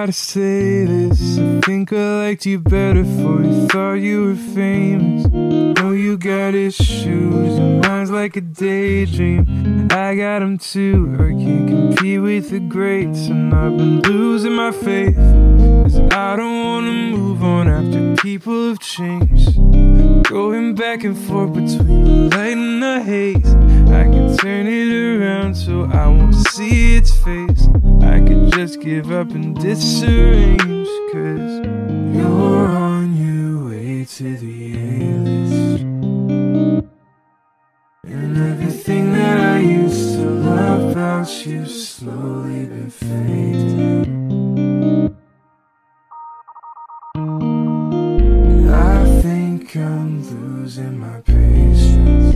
gotta say this. I think I liked you better for you thought you were famous. Know you got issues, and mine's like a daydream. I got them too. I can't compete with the greats, and I've been losing my faith. Cause I don't wanna move on after people have changed. Going back and forth between the light and the haze. I can turn give up and disarrange. Cause you're on your way to the A-list. And everything that I used to love about you slowly been fading. I think I'm losing my patience.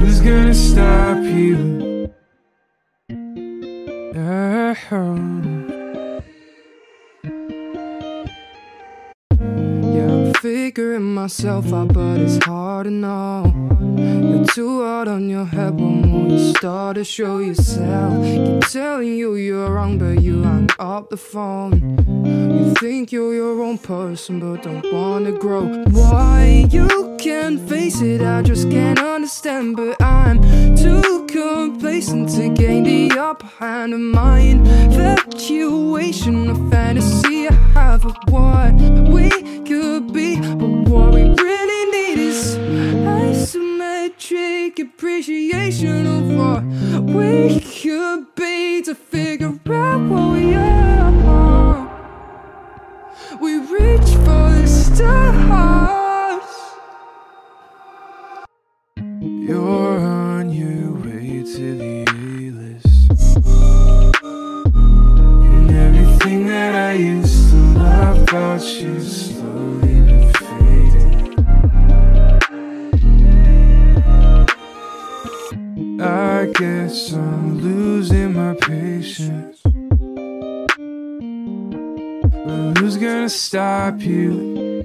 Who's gonna stop you? Yeah, I'm figuring myself out, but it's hard to know. You're too hard on your head when will you start to show yourself? Keep telling you you're wrong, but you hang up the phone. You think you're your own person, but don't wanna grow. Why you can't face it, I just can't understand. But I'm too complacent to gain the upper hand of my infatuation, a fantasy I have of what we could be. But what we really need is isometric appreciation of what we could be to figure out what we are. We reach for the stars. You're on way to the A-list. And everything that I used to love about you slowly been fading I guess I'm losing my patience. But who's gonna stop you?